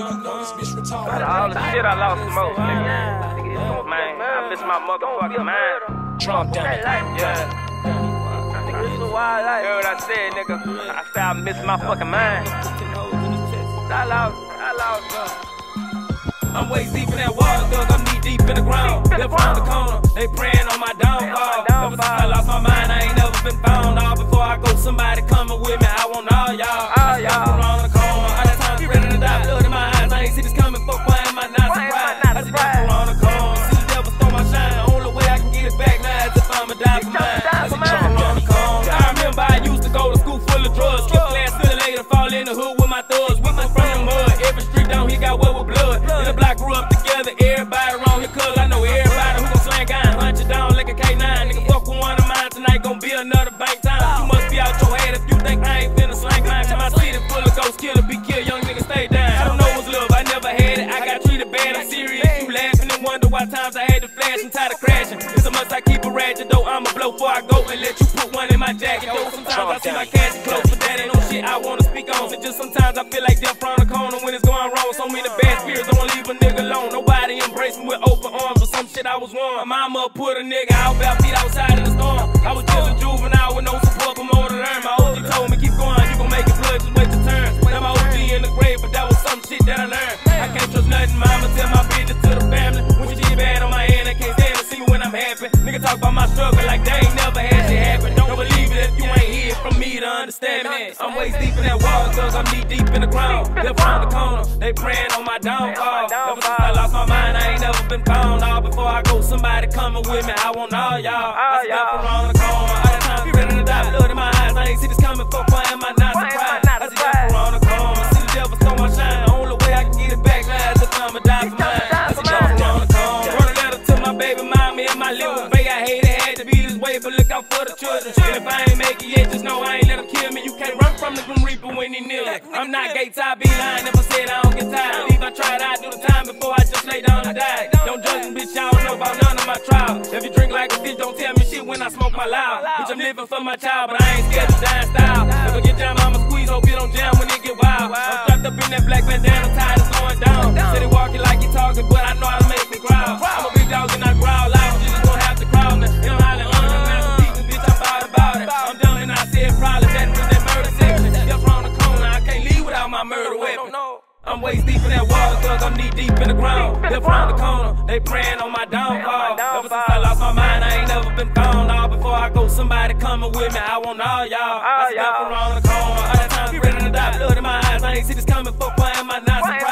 all the shit I lost smoke, nigga. Man, I miss my motherfucking mind. Drop down. Yeah. You heard what I said, nigga? I said I miss my fucking mind. I lost, I lost. I'm waist deep in that water, thug. I'm knee deep in the ground. Left around the corner, they praying on my downfall. Ever since I lost my mind, I ain't never been found. All before I go, somebody coming with me. I want all y'all. All y'all. Another bank time. You must be out your head if you think I ain't finna slang mine. My city full of ghost killer. Be kill young nigga, stay down. I don't know what's love. I never had it. I got treated bad. I'm serious. You laughing and wonder why times I had to flash and tired of crashing. It's a must I keep a ratchet though. I'ma blow before I go and let you put one in my jacket. Though sometimes I see my cash close, but that ain't no shit I wanna speak on. So just sometimes I feel like death around the corner when it's going wrong. So many bad spirits don't leave a nigga alone. Nobody embrace me with open arms. But some shit I was wrong. My mama put a nigga out bare feet outside in the storm. I'm waist deep in that water, cause I'm knee deep in the ground. Left around the corner, they praying on my downfall. Ever since I lost my mind, I ain't never been found. All before I go, somebody coming with me. I want all y'all. I step around the to be this way, but look out for the children. And if I ain't make it yet, just know I ain't let them kill me. You can't run from the Grim Reaper when he near. I'm not gay, I be lying if I said I don't get tired. Believe I tried, I do the time before I just lay down and die. Don't judge me, bitch, I don't know about none of my trial. If you drink like a bitch, don't tell me shit when I smoke my loud. Bitch, I'm living for my child, but I ain't scared to die style. If I get jammed, I'ma squeeze, hope you don't jam when it get wild. I'm strapped up in that black bandana, tide murder weapon. I'm waist deep in that water. I'm knee deep in the ground. Around the corner, they praying on my downfall. Ever since I lost my mind, I ain't never been found. All before I go, somebody coming with me. I want all y'all. I step around the corner, all the time ready to die. Blood in my eyes, I ain't see this coming. Fuck, why am I not Why am I surprised?